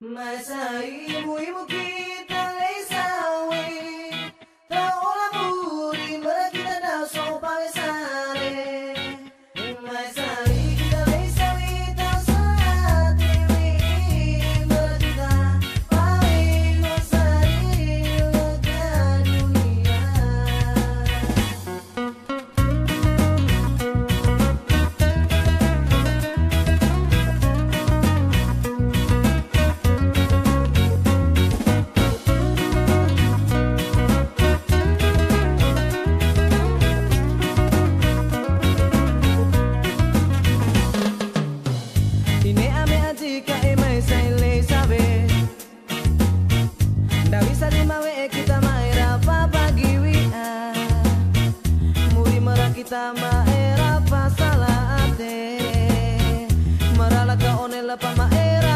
迈萨伊姆伊木。kita maera pasala ate Marala ka pa maera